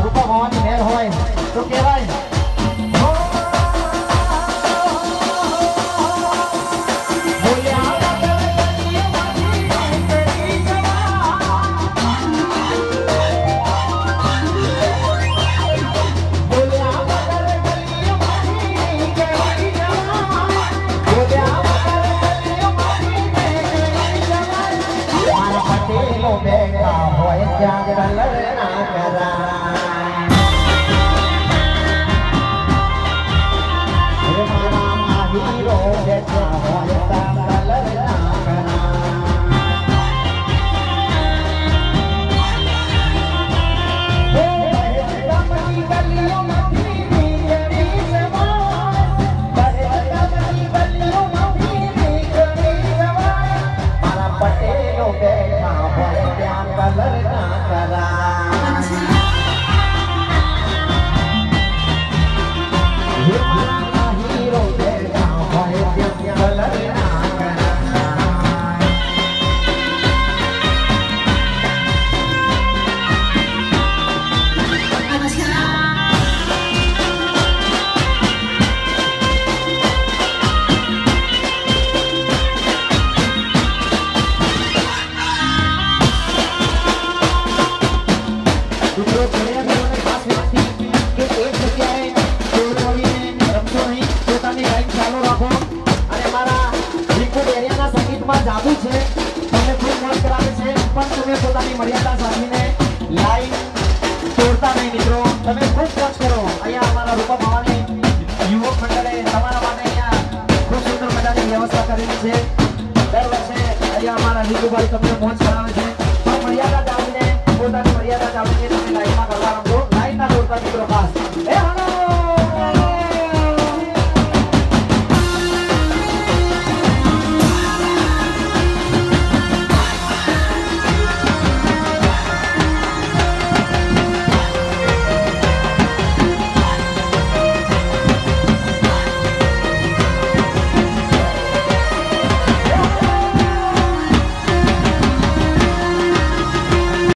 રૂપા ભવાની મહેર હોય તો કહેવાય. જાદુ છે તમને પણ તમે પોતાની મર્યાદા સાધીને લાઈન તોડતા નહીં મિત્રો તમે ખૂબ ટચ કરો અહીંયા અમારા રૂપા ભાવાની યુવક મંડળે તમારા માટે અહીંયા ખૂબ સુંદર મજાની વ્યવસ્થા કરેલી છે દર વર્ષે અહીંયા અમારા નીકુભાઈ તમને મોજ કરાવે છે. પણ મર્યાદા puta, debería de haber la misma palabra, no hay una puta microfase.